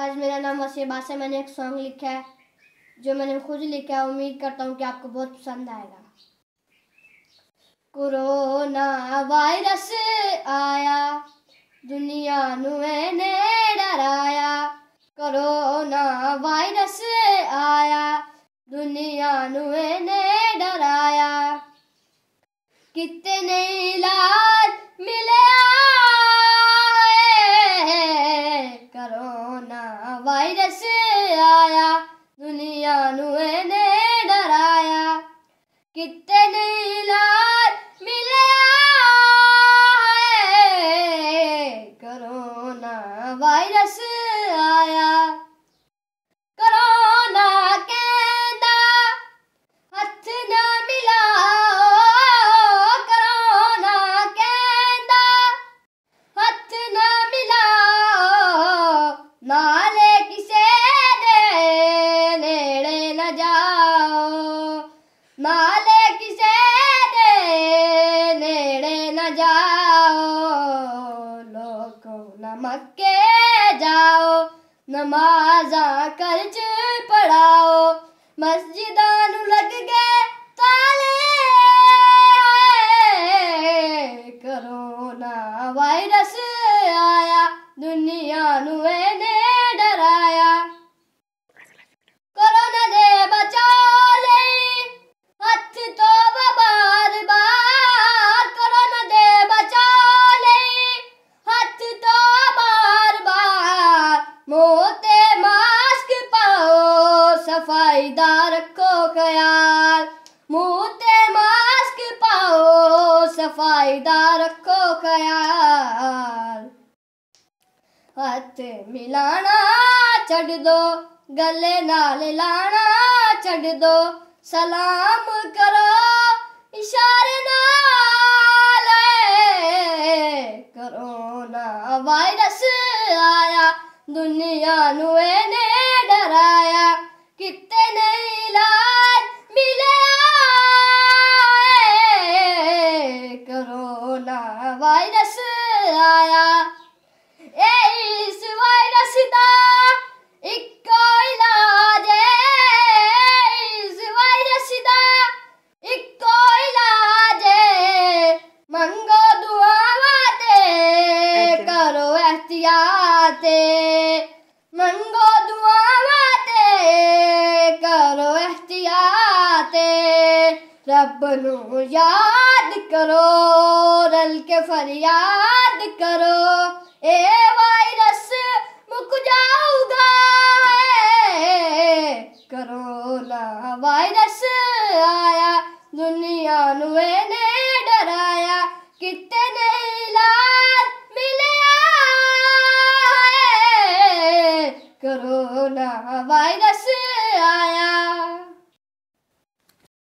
आज मेरा नाम वसीब है, मैंने एक सॉन्ग लिखा है, जो मैंने खुद लिखा है। उम्मीद करता हूँ कि आपको बहुत पसंद आएगा। कोरोना वायरस आया, दुनिया ने डराया। कोरोना वायरस आया, दुनिया ने डराया। कितने इलाज आया दुनिया ने डराया। कितने इलाज मिले कोरोना वायरस आया। नाले किसे दे नेड़े न जाओ लोको नमक के जाओ नमाजा कर्ज कायदा रखो ख्याल। मुँहते मास्क पाओ सफाईदा रखो ख्याल। हाथ मिलाना छड़ दो, गले नाल लाना छड़ दो। सलाम करो इशारे नाल कोरोना वायरस आया, दुनिया नु कोरोना वायरस आया। ए इस वायरस का इक्को इलाज इस वायरस का एक इलाज है। मंगो दुआ वाते अच्छा। करो एहतियात। मंगो दुआ वाते करो एहतियात। रब नु याद करो रल के फरियाद करो। एवा